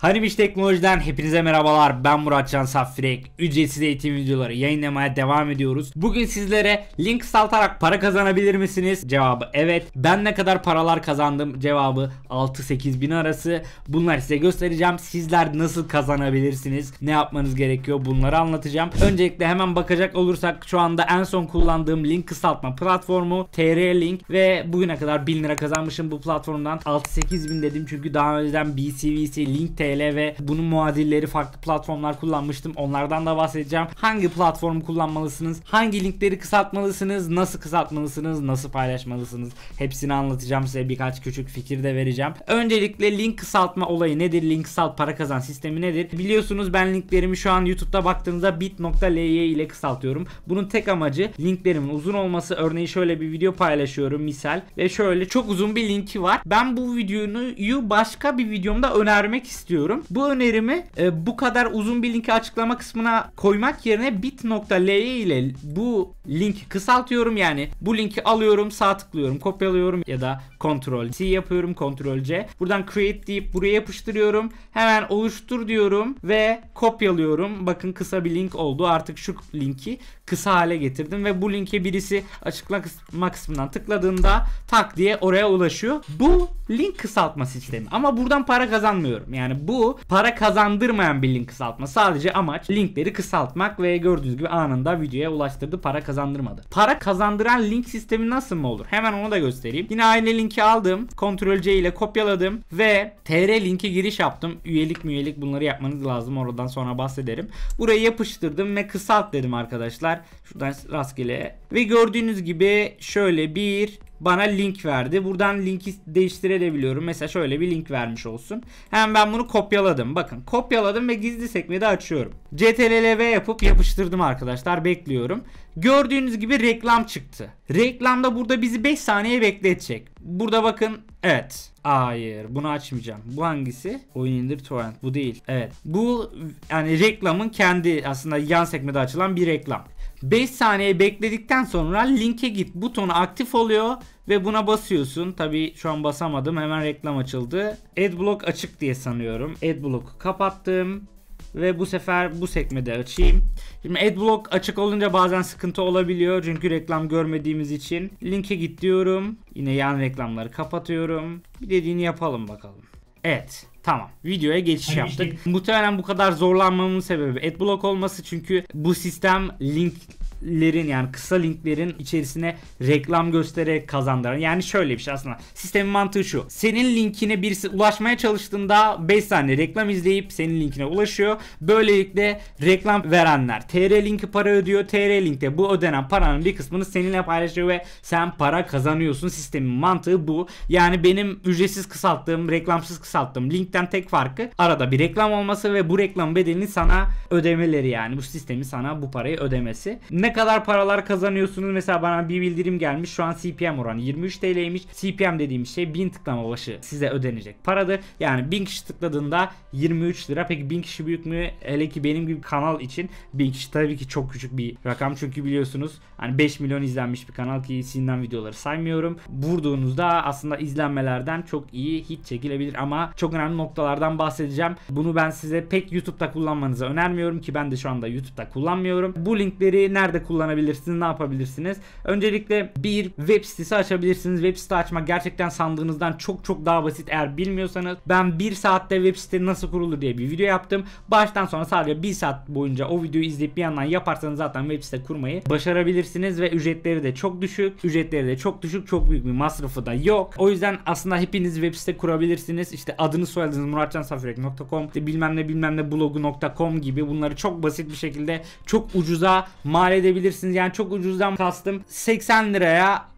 Hanimiş Teknoloji'den hepinize merhabalar. Ben Muratcan Saffirek. Ücretsiz eğitim videoları yayınlamaya devam ediyoruz. Bugün sizlere link saltarak para kazanabilir misiniz? Cevabı evet. Ben ne kadar paralar kazandım? Cevabı 6-8 bin arası. Bunları size göstereceğim. Sizler nasıl kazanabilirsiniz? Ne yapmanız gerekiyor? Bunları anlatacağım. Öncelikle hemen bakacak olursak şu anda en son kullandığım link kısaltma platformu TR Link ve bugüne kadar 1000 lira kazanmışım bu platformdan. 6-8 bin dedim çünkü daha önceden BCVC Link TL ve bunun muadilleri farklı platformlar kullanmıştım. Onlardan da bahsedeceğim. Hangi platformu kullanmalısınız? Hangi linkleri kısaltmalısınız? Nasıl kısaltmalısınız? Nasıl paylaşmalısınız? Hepsini anlatacağım size. Birkaç küçük fikir de vereceğim. Öncelikle link kısaltma olayı nedir? Link kısalt para kazan sistemi nedir? Biliyorsunuz ben linklerimi şu an YouTube'da baktığınızda bit.ly ile kısaltıyorum. Bunun tek amacı linklerimin uzun olması. Örneğin şöyle bir video paylaşıyorum misal ve şöyle çok uzun bir linki var. Ben bu videoyu başka bir videomda önermek istiyorum istiyorum. Bu önerimi e, bu kadar uzun bir linki açıklama kısmına koymak yerine bit.ly ile bu linki kısaltıyorum yani bu linki alıyorum sağ tıklıyorum kopyalıyorum ya da Ctrl C yapıyorum Ctrl C. Buradan create deyip buraya yapıştırıyorum. Hemen oluştur diyorum ve kopyalıyorum. Bakın kısa bir link oldu. Artık şu linki kısa hale getirdim ve bu linke birisi açıklama kısmından tıkladığında tak diye oraya ulaşıyor. Bu link kısaltma sistemi. Ama buradan para kazanmıyorum. Yani bu para kazandırmayan bir link kısaltma. Sadece amaç linkleri kısaltmak ve gördüğünüz gibi anında videoya ulaştırdı. Para kazandırmadı. Para kazandıran link sistemi nasıl mı olur? Hemen onu da göstereyim. Yine aynı linki aldım. Ctrl C ile kopyaladım ve TR linke giriş yaptım. Üyelik müyelik bunları yapmanız lazım. Oradan sonra bahsederim. Burayı yapıştırdım ve kısalt dedim arkadaşlar. Şuradan rastgele. Ve gördüğünüz gibi şöyle bir bana link verdi. Buradan linki değiştirebiliyorum. Mesela şöyle bir link vermiş olsun. Hemen ben bunu kopyaladım. Bakın kopyaladım ve gizli sekmede açıyorum. CTRL-V yapıp yapıştırdım arkadaşlar. Bekliyorum. Gördüğünüz gibi reklam çıktı. Reklamda burada bizi 5 saniye bekletecek. Burada bakın evet. Hayır bunu açmayacağım. Bu hangisi? Oyun indir torrent. Bu değil. Evet. Bu yani reklamın kendi aslında yan sekmede açılan bir reklam. 5 saniye bekledikten sonra linke git butonu aktif oluyor ve buna basıyorsun. Tabi şu an basamadım. Hemen reklam açıldı. Adblock açık diye sanıyorum. Adblock'u kapattım. Ve bu sefer bu sekmede açayım. Şimdi Adblock açık olunca bazen sıkıntı olabiliyor. Çünkü reklam görmediğimiz için. Linke git diyorum. Yine yan reklamları kapatıyorum. Bir dediğini yapalım bakalım. Evet. Tamam. Videoya geçiş hani yaptık. Işte... Muhtemelen bu kadar zorlanmamın sebebi Adblock olması çünkü bu sistem link linklerin yani kısa linklerin içerisine reklam göstererek kazandıran. Yani şöyle bir şey aslında. Sistemin mantığı şu. Senin linkine birisi ulaşmaya çalıştığında 5 saniye reklam izleyip senin linkine ulaşıyor. Böylelikle reklam verenler TR linki para ödüyor. TR linkte bu ödenen paranın bir kısmını seninle paylaşıyor ve sen para kazanıyorsun. Sistemin mantığı bu. Yani benim ücretsiz kısalttığım, reklamsız kısalttığım linkten tek farkı arada bir reklam olması ve bu reklam bedelini sana ödemeleri yani bu sistemin sana bu parayı ödemesi. Ne ne kadar paralar kazanıyorsunuz? Mesela bana bir bildirim gelmiş. Şu an CPM oranı 23 TL'ymiş. CPM dediğimiz şey 1000 tıklama başı size ödenecek paradır. Yani 1000 kişi tıkladığında 23 lira. Peki 1000 kişi büyük mü? Hele ki benim gibi kanal için 1000 kişi tabii ki çok küçük bir rakam. Çünkü biliyorsunuz hani 5 milyon izlenmiş bir kanal ki silinen videoları saymıyorum. Vurduğunuzda aslında izlenmelerden çok iyi hit çekilebilir ama çok önemli noktalardan bahsedeceğim. Bunu ben size pek YouTube'da kullanmanızı önermiyorum ki ben de şu anda YouTube'da kullanmıyorum. Bu linkleri nerede kullanabilirsiniz? Ne yapabilirsiniz? Öncelikle bir web sitesi açabilirsiniz. Web site açmak gerçekten sandığınızdan çok çok daha basit. Eğer bilmiyorsanız ben bir saatte web sitesi nasıl kurulur diye bir video yaptım. Baştan sona sadece bir saat boyunca o videoyu izleyip bir yandan yaparsanız zaten web site kurmayı başarabilirsiniz ve ücretleri de çok düşük. Ücretleri de çok düşük. Çok büyük bir masrafı da yok. O yüzden aslında hepiniz web site kurabilirsiniz. İşte adını soyadınız muratcansafirek.com bilmem ne bilmem ne blogu.com gibi bunları çok basit bir şekilde çok ucuza mal edebilirsiniz edebilirsiniz. Yani çok ucuzdan kastım 80 liraya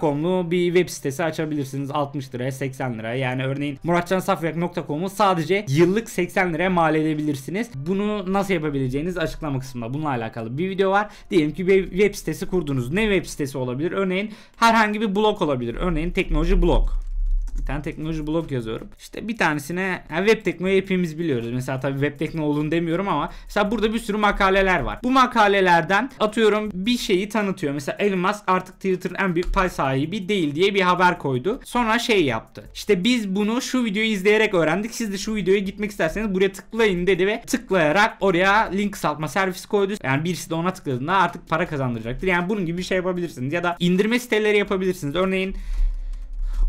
.com'lu bir web sitesi açabilirsiniz 60 liraya 80 liraya yani örneğin muratcansafyak.com'u sadece yıllık 80 liraya mal edebilirsiniz. Bunu nasıl yapabileceğiniz açıklama kısmında bununla alakalı bir video var. Diyelim ki bir web sitesi kurdunuz. Ne web sitesi olabilir? Örneğin herhangi bir blog olabilir. Örneğin teknoloji blog bir tane teknoloji blog yazıyorum. İşte bir tanesine yani web teknoloji hepimiz biliyoruz. Mesela tabii web teknoloji olduğunu demiyorum ama mesela burada bir sürü makaleler var. Bu makalelerden atıyorum bir şeyi tanıtıyor. Mesela Elon Musk artık Twitter'ın en büyük pay sahibi değil diye bir haber koydu. Sonra şey yaptı. İşte biz bunu şu videoyu izleyerek öğrendik. Siz de şu videoya gitmek isterseniz buraya tıklayın dedi ve tıklayarak oraya link kısaltma servisi koydu. Yani birisi de ona tıkladığında artık para kazandıracaktır. Yani bunun gibi bir şey yapabilirsiniz. Ya da indirme siteleri yapabilirsiniz. Örneğin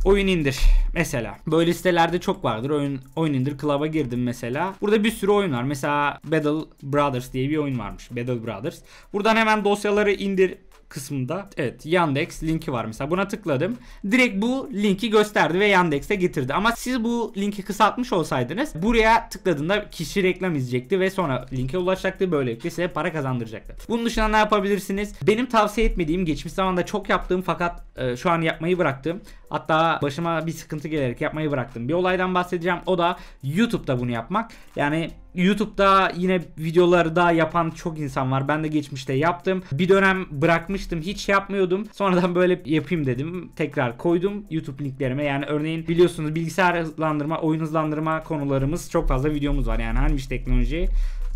oyun indir mesela. Böyle sitelerde çok vardır. Oyun oyun indir club'a girdim mesela. Burada bir sürü oyun var. Mesela Battle Brothers diye bir oyun varmış. Battle Brothers. Buradan hemen dosyaları indir kısmında evet Yandex linki var mesela buna tıkladım. Direkt bu linki gösterdi ve Yandex'e getirdi. Ama siz bu linki kısaltmış olsaydınız buraya tıkladığında kişi reklam izleyecekti ve sonra linke ulaşacaktı. Böylelikle size para kazandıracaktı. Bunun dışında ne yapabilirsiniz? Benim tavsiye etmediğim geçmiş zamanda çok yaptığım fakat e, şu an yapmayı bıraktım. Hatta başıma bir sıkıntı gelerek yapmayı bıraktım. Bir olaydan bahsedeceğim. O da YouTube'da bunu yapmak. Yani YouTube'da yine videoları da yapan çok insan var. Ben de geçmişte yaptım. Bir dönem bırakmıştım. Hiç yapmıyordum. Sonradan böyle yapayım dedim. Tekrar koydum YouTube linklerime. Yani örneğin biliyorsunuz bilgisayar hızlandırma, oyun hızlandırma konularımız çok fazla videomuz var. Yani hangi teknoloji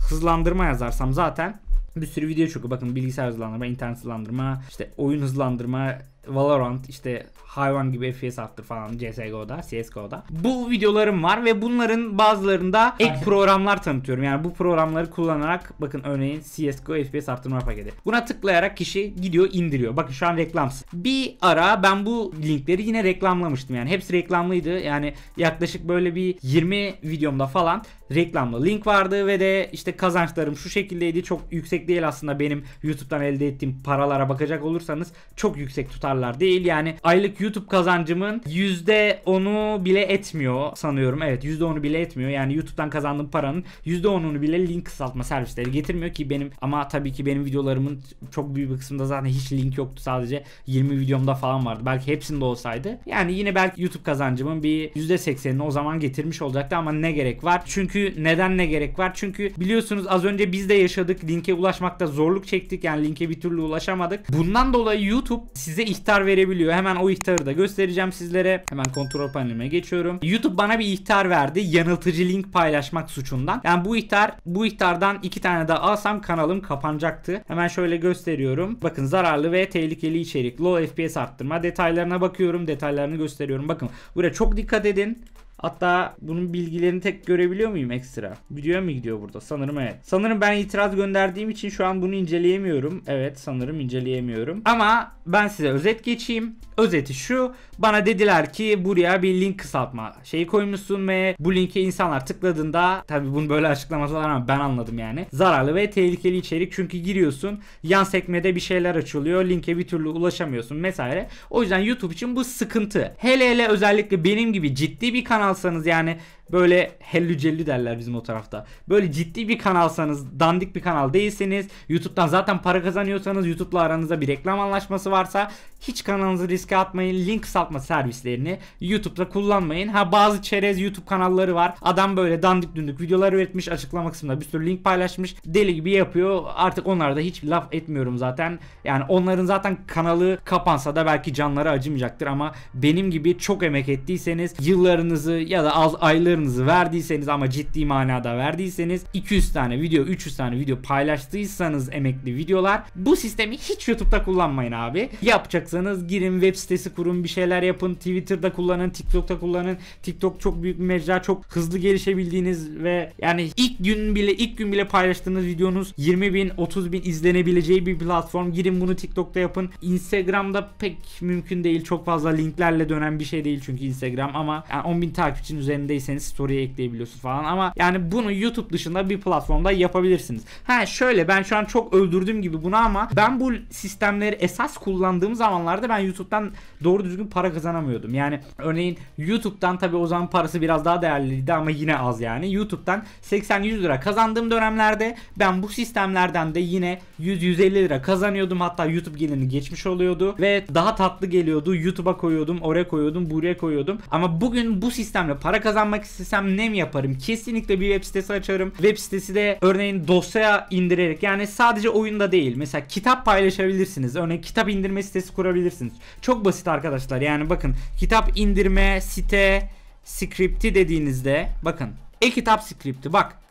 hızlandırma yazarsam zaten bir sürü video çıkıyor. Bakın bilgisayar hızlandırma, internet hızlandırma, işte oyun hızlandırma, Valorant işte hayvan gibi FPS attır falan CSGO'da, CSGO'da. Bu videolarım var ve bunların bazılarında ek programlar tanıtıyorum. Yani bu programları kullanarak bakın örneğin CSGO FPS arttırma paketi. Buna tıklayarak kişi gidiyor indiriyor. Bakın şu an reklamsız. Bir ara ben bu linkleri yine reklamlamıştım. Yani hepsi reklamlıydı. Yani yaklaşık böyle bir 20 videomda falan reklamlı link vardı ve de işte kazançlarım şu şekildeydi. Çok yüksek değil aslında benim YouTube'dan elde ettiğim paralara bakacak olursanız çok yüksek tutarlar değil. Yani aylık YouTube kazancımın %10'u bile etmiyor sanıyorum. Evet %10'u bile etmiyor. Yani YouTube'dan kazandığım paranın %10'unu bile link kısaltma servisleri getirmiyor ki benim ama tabii ki benim videolarımın çok büyük bir kısmında zaten hiç link yoktu. Sadece 20 videomda falan vardı. Belki hepsinde olsaydı. Yani yine belki YouTube kazancımın bir %80'ini o zaman getirmiş olacaktı ama ne gerek var? Çünkü neden ne gerek var? Çünkü biliyorsunuz az önce biz de yaşadık. Linke ulaşmakta zorluk çektik. Yani linke bir türlü ulaşamadık. Bundan dolayı YouTube size ihtar verebiliyor. Hemen o ihtarı da göstereceğim sizlere. Hemen kontrol panelime geçiyorum. YouTube bana bir ihtar verdi. Yanıltıcı link paylaşmak suçundan. Yani bu ihtar bu ihtardan iki tane daha alsam kanalım kapanacaktı. Hemen şöyle gösteriyorum. Bakın zararlı ve tehlikeli içerik. Low FPS arttırma. Detaylarına bakıyorum. Detaylarını gösteriyorum. Bakın buraya çok dikkat edin. Hatta bunun bilgilerini tek görebiliyor muyum ekstra? Videoya mı gidiyor burada? Sanırım evet. Sanırım ben itiraz gönderdiğim için şu an bunu inceleyemiyorum. Evet sanırım inceleyemiyorum. Ama ben size özet geçeyim. Özeti şu. Bana dediler ki buraya bir link kısaltma şeyi koymuşsun ve bu linke insanlar tıkladığında tabi bunun böyle açıklaması var ama ben anladım yani. Zararlı ve tehlikeli içerik çünkü giriyorsun yan sekmede bir şeyler açılıyor. Linke bir türlü ulaşamıyorsun vesaire. O yüzden YouTube için bu sıkıntı. Hele hele özellikle benim gibi ciddi bir kanalsanız yani böyle hellü celli derler bizim o tarafta. Böyle ciddi bir kanalsanız, dandik bir kanal değilseniz, YouTube'dan zaten para kazanıyorsanız, YouTube'la aranızda bir reklam anlaşması varsa hiç kanalınızı riske atmayın. Link kısaltma servislerini YouTube'da kullanmayın. Ha bazı çerez YouTube kanalları var. Adam böyle dandik dündük videolar üretmiş, açıklama kısmında bir sürü link paylaşmış. Deli gibi yapıyor. Artık onlarda hiç laf etmiyorum zaten. Yani onların zaten kanalı kapansa da belki canları acımayacaktır ama benim gibi çok emek ettiyseniz yıllarınızı ya da az aylarınızı verdiyseniz ama ciddi manada verdiyseniz 200 tane video 300 tane video paylaştıysanız emekli videolar bu sistemi hiç YouTube'da kullanmayın abi. Yapacaksanız girin web sitesi kurun bir şeyler yapın Twitter'da kullanın TikTok'ta kullanın. TikTok çok büyük bir mecra çok hızlı gelişebildiğiniz ve yani ilk gün bile ilk gün bile paylaştığınız videonuz 20 bin 30 bin izlenebileceği bir platform. Girin bunu TikTok'ta yapın. Instagram'da pek mümkün değil. Çok fazla linklerle dönen bir şey değil çünkü Instagram ama yani 10 bin takipçinin üzerindeyseniz story'e ekleyebiliyorsunuz falan ama yani bunu YouTube dışında bir platformda yapabilirsiniz. Ha şöyle ben şu an çok öldürdüğüm gibi bunu ama ben bu sistemleri esas kullandığım zamanlarda ben YouTube'dan doğru düzgün para kazanamıyordum. Yani örneğin YouTube'dan tabi o zaman parası biraz daha değerliydi ama yine az yani. YouTube'dan 80-100 lira kazandığım dönemlerde ben bu sistemlerden de yine 100-150 lira kazanıyordum. Hatta YouTube gelirini geçmiş oluyordu ve daha tatlı geliyordu. YouTube'a koyuyordum, oraya koyuyordum, buraya koyuyordum. Ama bugün bu sistemle para kazanmak istesem ne mi yaparım? Kesinlikle bir web sitesi açarım. Web sitesi de örneğin dosya indirerek yani sadece oyunda değil. Mesela kitap paylaşabilirsiniz. Örneğin kitap indirme sitesi kurabilirsiniz. Çok basit arkadaşlar. Yani bakın kitap indirme site script'i dediğinizde bakın e-kitap script'i bak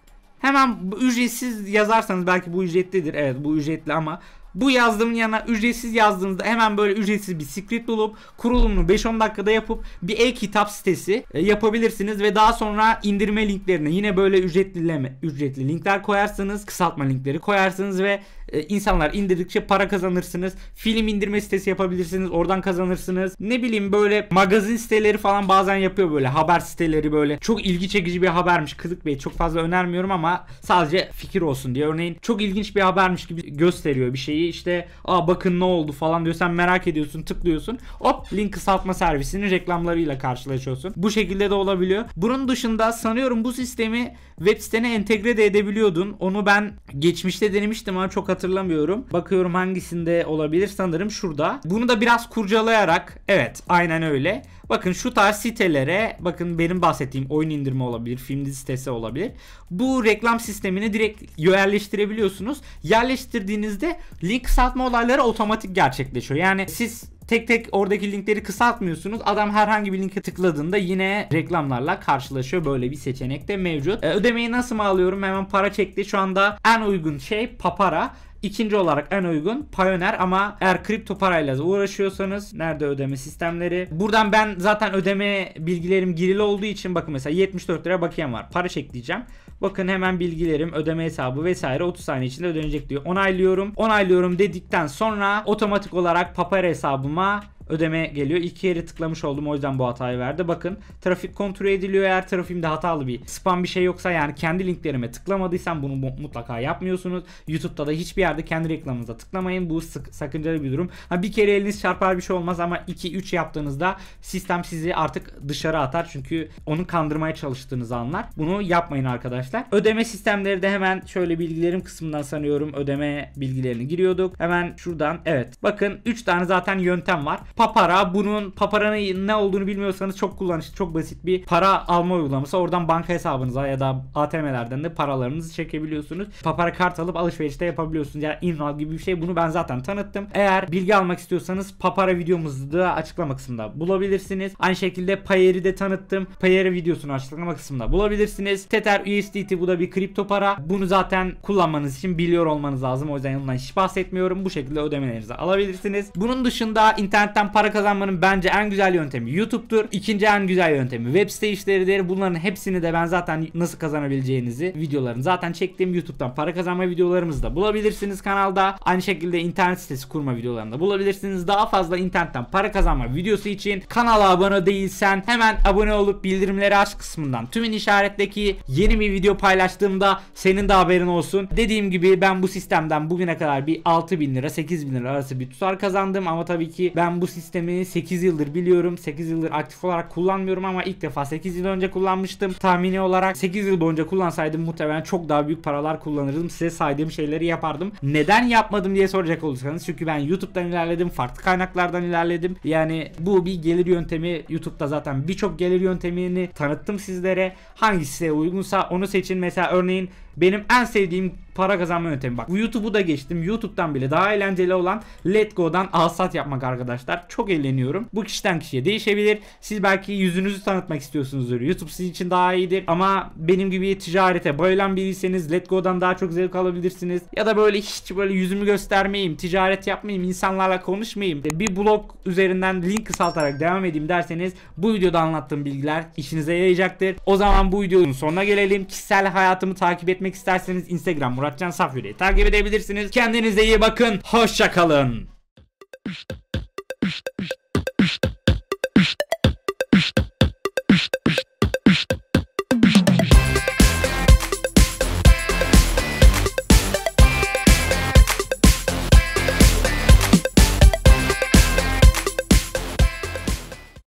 Hemen ücretsiz yazarsanız belki bu ücretlidir. Evet bu ücretli ama bu yazdığımın yanına ücretsiz yazdığınızda hemen böyle ücretsiz bir script bulup kurulumunu 5-10 dakikada yapıp bir e-kitap sitesi e, yapabilirsiniz ve daha sonra indirme linklerine yine böyle ücretli ücretli linkler koyarsınız, kısaltma linkleri koyarsınız ve e, insanlar indirdikçe para kazanırsınız. Film indirme sitesi yapabilirsiniz. Oradan kazanırsınız. Ne bileyim böyle magazin siteleri falan bazen yapıyor böyle haber siteleri böyle. Çok ilgi çekici bir habermiş. Kılık Bey çok fazla önermiyorum ama sadece fikir olsun diye. Örneğin çok ilginç bir habermiş gibi gösteriyor bir şeyi. İşte aa bakın ne oldu falan diyor. Sen merak ediyorsun tıklıyorsun. Hop link kısaltma servisinin reklamlarıyla karşılaşıyorsun. Bu şekilde de olabiliyor. Bunun dışında sanıyorum bu sistemi web sitene entegre de edebiliyordun. Onu ben geçmişte denemiştim ama çok hatırlamıyorum. Bakıyorum hangisinde olabilir sanırım şurada. Bunu da biraz kurcalayarak evet aynen öyle. Bakın şu tarz sitelere bakın benim bahsettiğim oyun indirme olabilir, film sitesi olabilir. Bu reklam sistemini direkt yerleştirebiliyorsunuz. Yerleştirdiğinizde link kısaltma olayları otomatik gerçekleşiyor. Yani siz tek tek oradaki linkleri kısaltmıyorsunuz. Adam herhangi bir linke tıkladığında yine reklamlarla karşılaşıyor. Böyle bir seçenek de mevcut. Ee, ödemeyi nasıl mı alıyorum? Hemen para çekti. Şu anda en uygun şey Papara. İkinci olarak en uygun Payoneer ama eğer kripto parayla uğraşıyorsanız nerede ödeme sistemleri? Buradan ben zaten ödeme bilgilerim girili olduğu için bakın mesela 74 lira bakiyem var. Para çek diyeceğim. Bakın hemen bilgilerim, ödeme hesabı vesaire 30 saniye içinde ödenecek diyor. Onaylıyorum. Onaylıyorum dedikten sonra otomatik olarak Papara hesabıma ödeme geliyor. İki yere tıklamış oldum o yüzden bu hatayı verdi. Bakın trafik kontrol ediliyor eğer trafiğimde hatalı bir spam bir şey yoksa yani kendi linklerime tıklamadıysam bunu mutlaka yapmıyorsunuz. YouTube'da da hiçbir yerde kendi reklamınıza tıklamayın. Bu sık, sakıncalı bir durum. Ha, bir kere eliniz çarpar bir şey olmaz ama 2-3 yaptığınızda sistem sizi artık dışarı atar. Çünkü onu kandırmaya çalıştığınızı anlar. Bunu yapmayın arkadaşlar. Ödeme sistemleri de hemen şöyle bilgilerim kısmından sanıyorum ödeme bilgilerini giriyorduk. Hemen şuradan evet bakın 3 tane zaten yöntem var. Papara bunun Papara'nın ne olduğunu bilmiyorsanız çok kullanışlı çok basit bir para alma uygulaması. Oradan banka hesabınıza ya da ATM'lerden de paralarınızı çekebiliyorsunuz. Papara kart alıp alışverişte yapabiliyorsunuz. Yani InRal gibi bir şey. Bunu ben zaten tanıttım. Eğer bilgi almak istiyorsanız Papara videomuzu da açıklama kısmında bulabilirsiniz. Aynı şekilde Payer'i de tanıttım. Payer'i videosunu açıklama kısmında bulabilirsiniz. Tether USDT bu da bir kripto para. Bunu zaten kullanmanız için biliyor olmanız lazım. O yüzden yanından hiç bahsetmiyorum. Bu şekilde ödemelerinizi alabilirsiniz. Bunun dışında internetten para kazanmanın bence en güzel yöntemi YouTube'dur. İkinci en güzel yöntemi web site işleridir. Bunların hepsini de ben zaten nasıl kazanabileceğinizi videolarını zaten çektiğim YouTube'dan para kazanma videolarımızı da bulabilirsiniz kanalda. Aynı şekilde internet sitesi kurma videolarını da bulabilirsiniz. Daha fazla internetten para kazanma videosu için kanala abone değilsen hemen abone olup bildirimleri aç kısmından tümün işaretteki yeni bir video paylaştığımda senin de haberin olsun. Dediğim gibi ben bu sistemden bugüne kadar bir 6000 lira 8000 lira arası bir tutar kazandım ama tabii ki ben bu sistemi 8 yıldır biliyorum. 8 yıldır aktif olarak kullanmıyorum ama ilk defa 8 yıl önce kullanmıştım. Tahmini olarak 8 yıl boyunca kullansaydım muhtemelen çok daha büyük paralar kullanırdım. Size saydığım şeyleri yapardım. Neden yapmadım diye soracak olursanız çünkü ben YouTube'dan ilerledim. Farklı kaynaklardan ilerledim. Yani bu bir gelir yöntemi. YouTube'da zaten birçok gelir yöntemini tanıttım sizlere. Hangisi size uygunsa onu seçin. Mesela örneğin benim en sevdiğim para kazanma yöntemi. Bak YouTube'u da geçtim. YouTube'dan bile daha eğlenceli olan Let Go'dan alsat yapmak arkadaşlar. Çok eğleniyorum. Bu kişiden kişiye değişebilir. Siz belki yüzünüzü tanıtmak istiyorsunuzdur. YouTube sizin için daha iyidir. Ama benim gibi ticarete bayılan biriyseniz Let Go'dan daha çok zevk alabilirsiniz. Ya da böyle hiç böyle yüzümü göstermeyeyim, ticaret yapmayayım, insanlarla konuşmayayım. Bir blog üzerinden link kısaltarak devam edeyim derseniz bu videoda anlattığım bilgiler işinize yarayacaktır. O zaman bu videonun sonuna gelelim. Kişisel hayatımı takip etmek isterseniz Instagram Muratcan Safyur'u takip edebilirsiniz. Kendinize iyi bakın. Hoşçakalın.